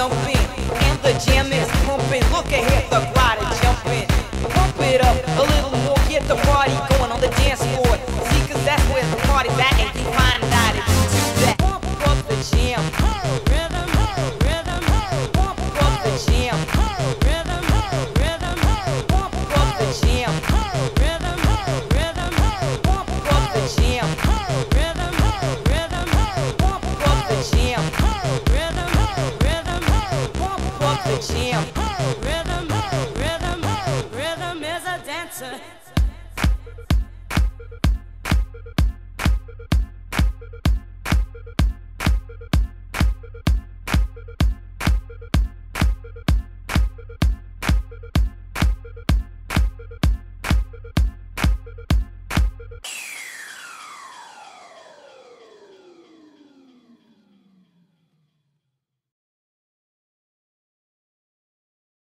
are. And the jam is pumping. Look ahead, the dancer.